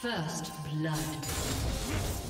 First blood.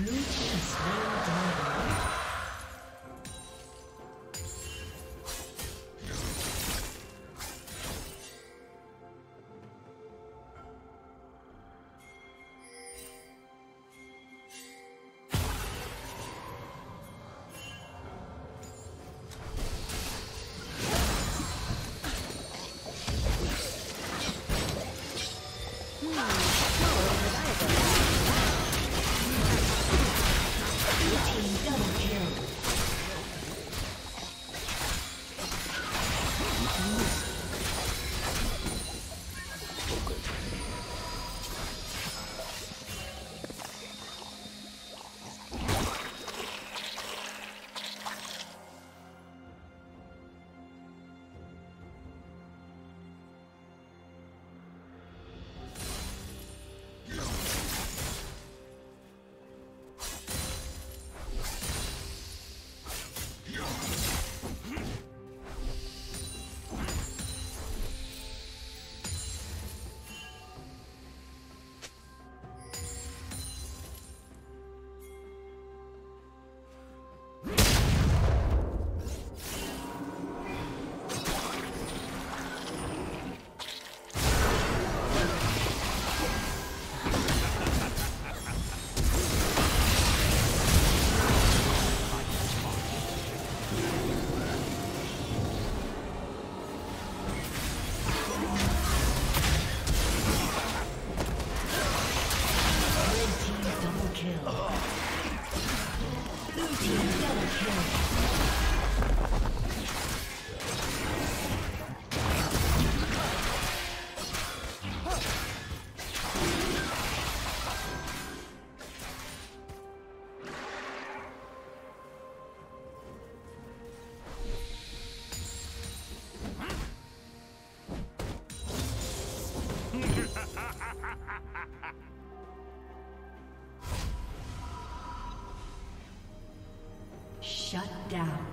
Blue team slain Ooh. Shut down.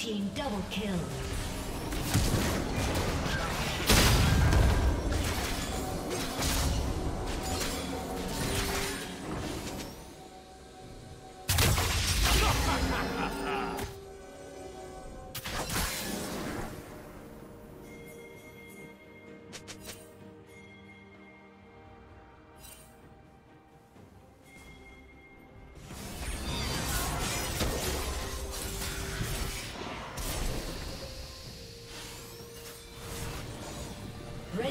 Team double kill.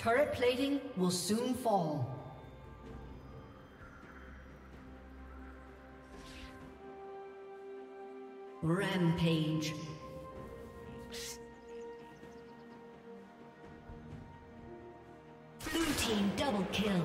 Turret plating will soon fall. Rampage. Blue team double kill.